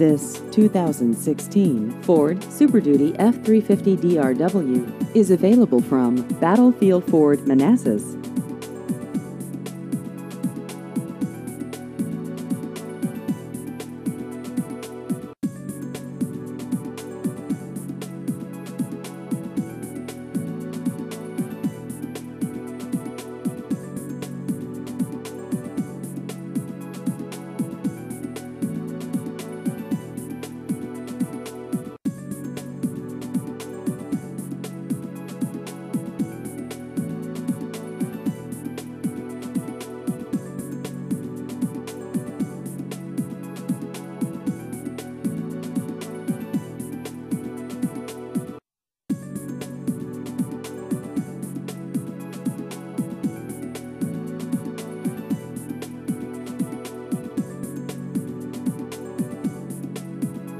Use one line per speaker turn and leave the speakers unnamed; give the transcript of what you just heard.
This 2016 Ford Super Duty F350 DRW is available from Battlefield Ford Manassas.